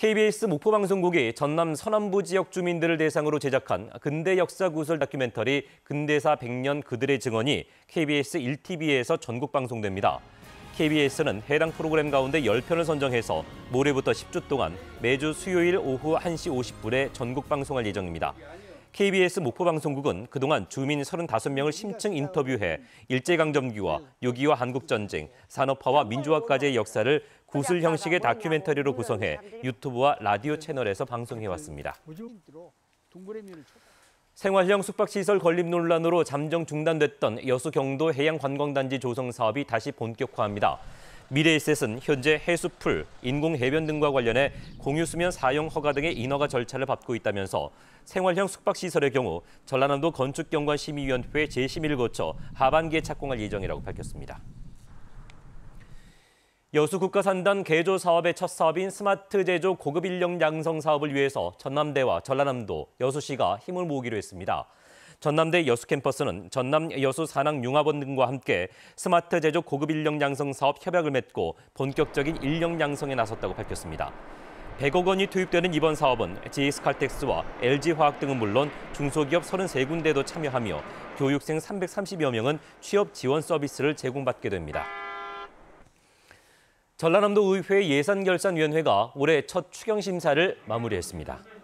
KBS 목포방송국이 전남 서남부 지역 주민들을 대상으로 제작한 근대 역사 구설 다큐멘터리 근대사 100년 그들의 증언이 KBS 1TV에서 전국 방송됩니다. KBS는 해당 프로그램 가운데 10편을 선정해서 모레부터 10주 동안 매주 수요일 오후 1시 50분에 전국 방송할 예정입니다. KBS 목포방송국은 그동안 주민 35명을 심층 인터뷰해 일제강점기와 6.25 한국전쟁, 산업화와 민주화까지의 역사를 구술 형식의 다큐멘터리로 구성해 유튜브와 라디오 채널에서 방송해왔습니다. 생활형 숙박시설 건립 논란으로 잠정 중단됐던 여수 경도 해양관광단지 조성 사업이 다시 본격화합니다. 미래에셋은 현재 해수풀, 인공해변 등과 관련해 공유수면 사용 허가 등의 인허가 절차를 밟고 있다면서 생활형 숙박시설의 경우 전라남도 건축경관심의위원회 재심의를 거쳐 하반기에 착공할 예정이라고 밝혔습니다. 여수국가산단 개조 사업의 첫 사업인 스마트 제조 고급 인력 양성 사업을 위해서 전남대와 전라남도, 여수시가 힘을 모으기로 했습니다. 전남대 여수 캠퍼스는 전남 여수 산학 융합원 등과 함께 스마트 제조 고급 인력 양성 사업 협약을 맺고 본격적인 인력 양성에 나섰다고 밝혔습니다. 100억 원이 투입되는 이번 사업은 GS칼텍스와 LG화학 등은 물론 중소기업 33군데도 참여하며 교육생 330여 명은 취업 지원 서비스를 제공받게 됩니다. 전라남도 의회 예산결산위원회가 올해 첫 추경 심사를 마무리했습니다.